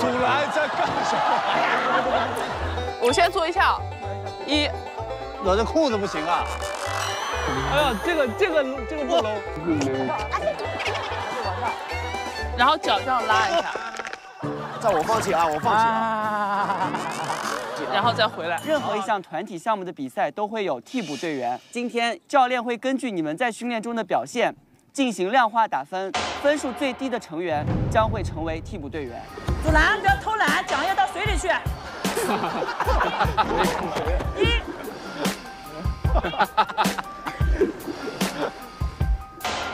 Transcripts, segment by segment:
祖蓝在干什么？我先做一下，一，我的裤子不行啊！哎呀，这个这个这个不能。然后脚这样拉一下，在我放弃啊，我放弃啊。然后再回来。任何一项团体项目的比赛都会有替补队员，今天教练会根据你们在训练中的表现进行量化打分，分数最低的成员将会成为替补队员。祖蓝，不要偷懒，奖要到水里去。一。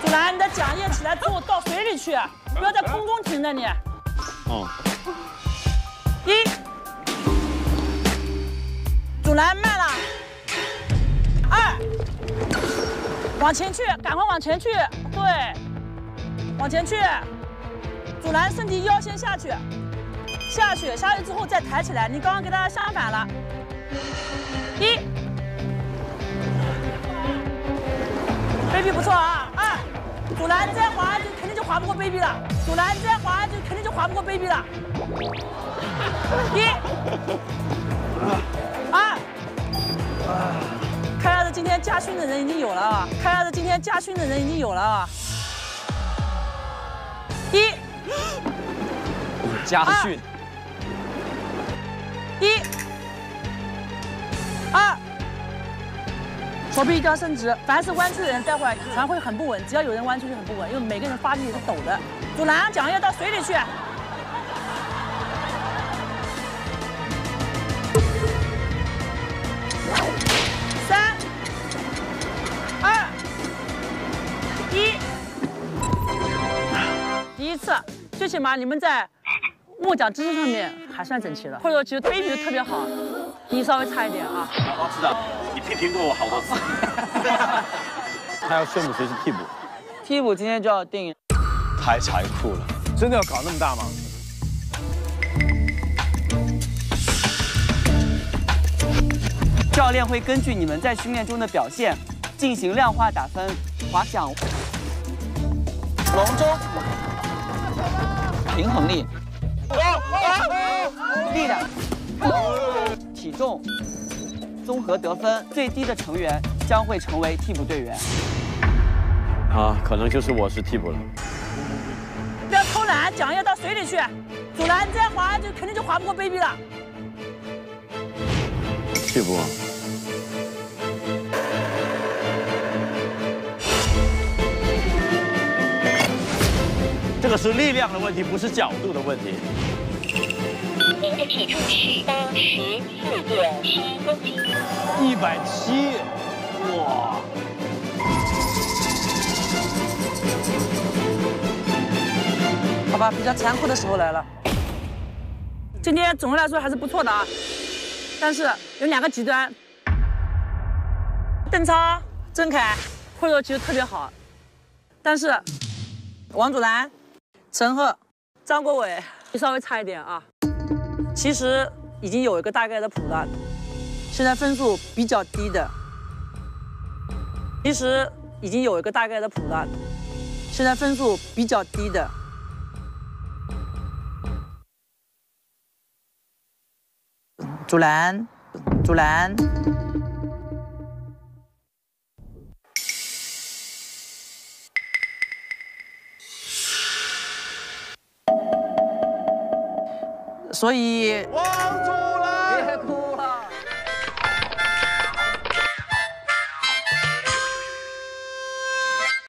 祖蓝，你的桨叶起来之后到水里去，不要在空中停着你。哦。一。祖蓝慢往前去，赶快往前去。对。往前去。祖蓝，身体腰先下去。下去，下去之后再抬起来。你刚刚跟他相反了。一，baby 不错啊。二，祖蓝再滑就肯定就滑不过 baby 了。祖蓝再滑就肯定就滑不过 baby 了。一，驾训的人已经有了啊！看样子今天驾训的人已经有了啊！一，驾训。一、二，手臂一定要伸直。凡是弯曲的人，待会儿船会很不稳。只要有人弯出去很不稳，因为每个人发力是抖的。祖蓝，桨要到水里去。最起码你们在。木桨姿势上面还算整齐了，或者说其实背比特别好，你稍微差一点啊。我知道，你批评过我好多次。他要宣布谁是替补，替补今天就要定。太残酷了，真的要搞那么大吗？教练会根据你们在训练中的表现进行量化打分，滑桨、龙舟、平衡力。力量、体重综合得分最低的成员将会成为替补队员。啊，可能就是我是替补了。不要偷懒，桨要到水里去。祖蓝再滑下去，肯定就滑不过 baby 了。替补。个是力量的问题，不是角度的问题。您的体重是八十四点七公斤。一百七，哇！好吧，比较残酷的时候来了。今天总的来说还是不错的啊，但是有两个极端。邓超、郑恺，或者其实特别好，但是王祖蓝。陈赫、张国伟，你稍微差一点啊。其实已经有一个大概的谱了，现在分数比较低的。其实已经有一个大概的谱了，现在分数比较低的。祖蓝，祖蓝。所以。